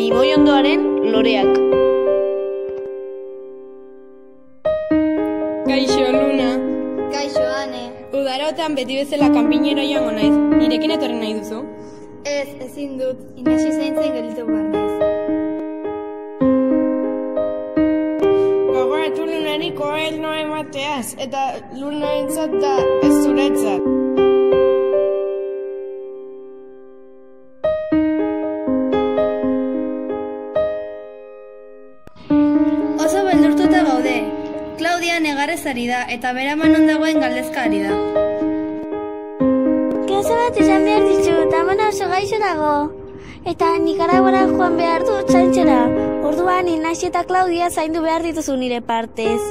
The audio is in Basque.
Limoiondoaren loreak. Kaixo, Luna. Kaixo, Ane. Udarotan beti bezala kanpinero joango naiz. Nirekin etorri nahi duzu? Ez, ezin dut. Inesi zaintzen gelditu behar naiz. Gogoratu lunari koel noa emateaz, eta lunarentzat da ez zuretzat. Claudia negarrez ari da eta beraman non dagoen galdezka ari da. Klase bat izan behar ditut, amona oso gaixo dago. Eta Nikaraguara joan behar dut zaintzera. Orduan Inasi eta Claudia zaindu behar dituzu nire partez.